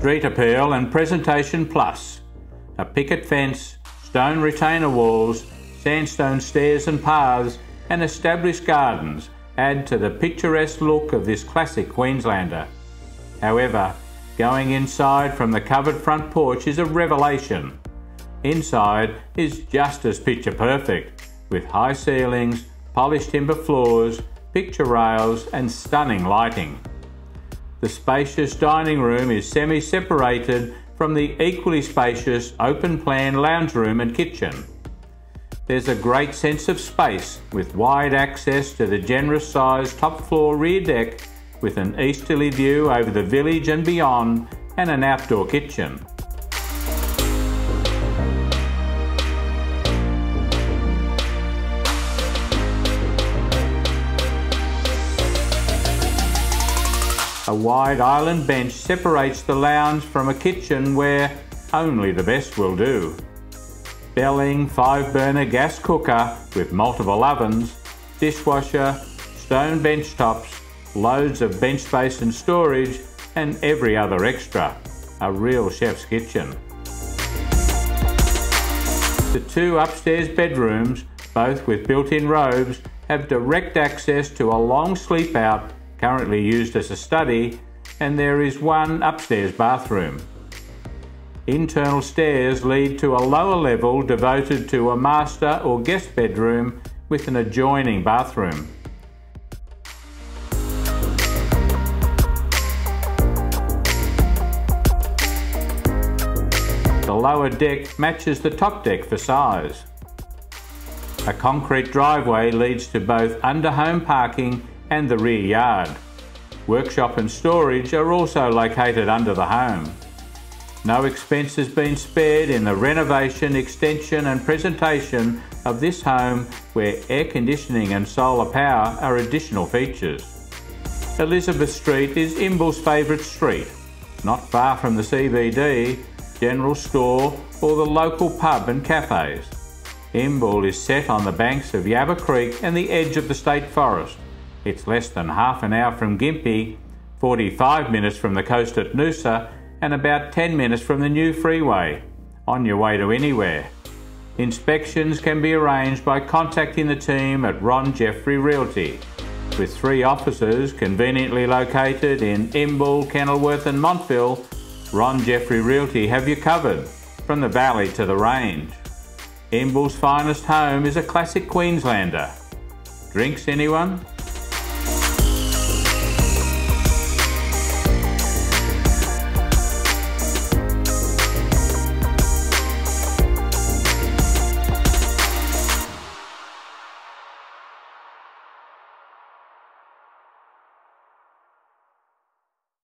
Street appeal and presentation plus. A picket fence, stone retainer walls, sandstone stairs and paths, and established gardens add to the picturesque look of this classic Queenslander. However, going inside from the covered front porch is a revelation. Inside is just as picture perfect, with high ceilings, polished timber floors, picture rails, and stunning lighting. The spacious dining room is semi-separated from the equally spacious open-plan lounge room and kitchen. There's a great sense of space with wide access to the generous sized top floor rear deck with an easterly view over the village and beyond and an outdoor kitchen. A wide island bench separates the lounge from a kitchen where only the best will do. Belling 5 burner gas cooker with multiple ovens, dishwasher, stone bench tops, loads of bench space and storage, and every other extra. A real chef's kitchen. The two upstairs bedrooms, both with built-in robes, have direct access to a long sleep out currently used as a study, and there is one upstairs bathroom. Internal stairs lead to a lower level devoted to a master or guest bedroom with an adjoining bathroom. The lower deck matches the top deck for size. A concrete driveway leads to both under-home parking and the rear yard. Workshop and storage are also located under the home. No expense has been spared in the renovation, extension and presentation of this home where air conditioning and solar power are additional features. Elizabeth Street is Imbil's favourite street, not far from the CBD, general store or the local pub and cafes. Imbil is set on the banks of Yabba Creek and the edge of the state forest. It's less than half an hour from Gympie, 45 minutes from the coast at Noosa, and about 10 minutes from the new freeway, on your way to anywhere. Inspections can be arranged by contacting the team at Ron Jeffrey Realty. With three offices conveniently located in Imbil, Kenilworth and Montville, Ron Jeffrey Realty have you covered, from the valley to the range. Imbil's finest home is a classic Queenslander. Drinks anyone?